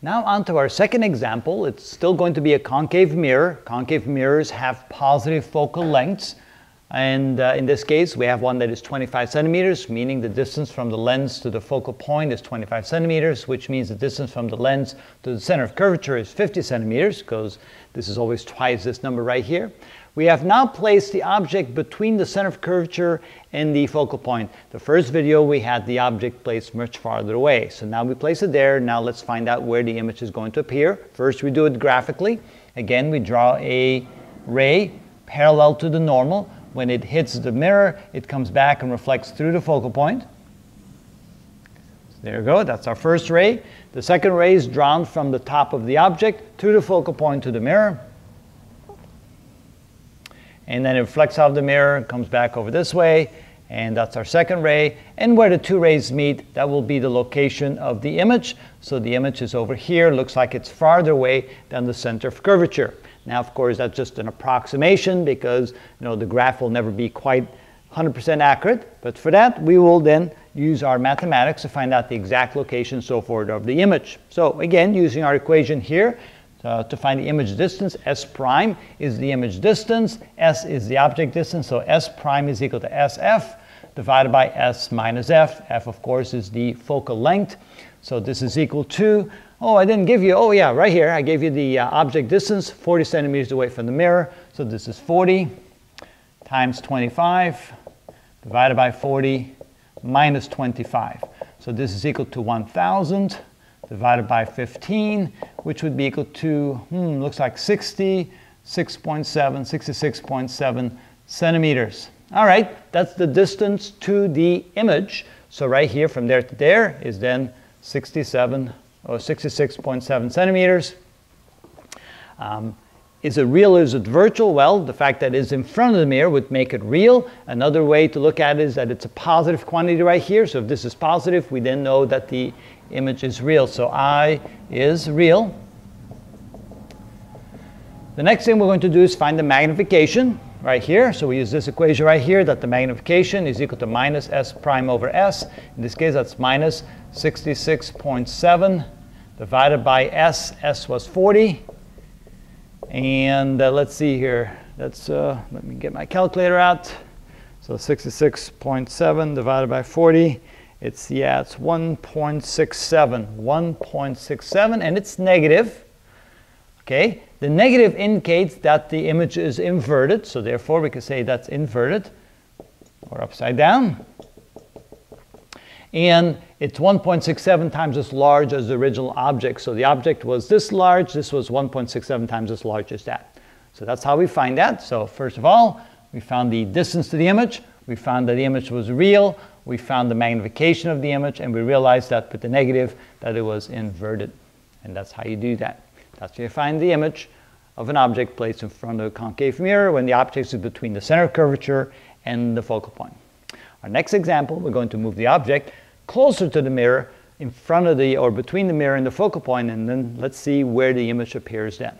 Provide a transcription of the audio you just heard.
Now on to our second example. It's still going to be a concave mirror. Concave mirrors have positive focal lengths. And uh, in this case, we have one that is 25 centimeters, meaning the distance from the lens to the focal point is 25 centimeters, which means the distance from the lens to the center of curvature is 50 centimeters, because this is always twice this number right here. We have now placed the object between the center of curvature and the focal point. The first video we had the object placed much farther away. So now we place it there. Now let's find out where the image is going to appear. First we do it graphically. Again, we draw a ray parallel to the normal when it hits the mirror, it comes back and reflects through the focal point. There you go, that's our first ray. The second ray is drawn from the top of the object to the focal point to the mirror. And then it reflects off the mirror, comes back over this way, and that's our second ray. And where the two rays meet, that will be the location of the image. So the image is over here, looks like it's farther away than the center of curvature. Now, of course, that's just an approximation because you know, the graph will never be quite 100% accurate. But for that, we will then use our mathematics to find out the exact location so forth of the image. So again, using our equation here, uh, to find the image distance, S prime is the image distance, S is the object distance, so S prime is equal to SF divided by S minus F. F, of course, is the focal length. So this is equal to Oh, I didn't give you, oh yeah, right here, I gave you the uh, object distance, 40 centimeters away from the mirror. So this is 40 times 25 divided by 40 minus 25. So this is equal to 1,000 divided by 15, which would be equal to, hmm, looks like 60, 6.7, 66.7 centimeters. All right, that's the distance to the image. So right here from there to there is then 67 or 66.7 centimeters. Um, is it real or is it virtual? Well, the fact that it's in front of the mirror would make it real. Another way to look at it is that it's a positive quantity right here. So if this is positive, we then know that the image is real. So I is real. The next thing we're going to do is find the magnification right here. So we use this equation right here that the magnification is equal to minus s prime over s. In this case, that's minus 66.7 divided by s. s was 40. And uh, let's see here. That's, uh, let me get my calculator out. So 66.7 divided by 40. It's, yeah, it's 1.67. 1.67, and it's negative. Okay, the negative indicates that the image is inverted, so therefore we can say that's inverted or upside down. And it's 1.67 times as large as the original object. So the object was this large, this was 1.67 times as large as that. So that's how we find that. So first of all, we found the distance to the image, we found that the image was real, we found the magnification of the image, and we realized that with the negative that it was inverted. And that's how you do that. That's where you find the image of an object placed in front of a concave mirror when the object is between the center curvature and the focal point. Our next example, we're going to move the object closer to the mirror in front of the, or between the mirror and the focal point, and then let's see where the image appears then.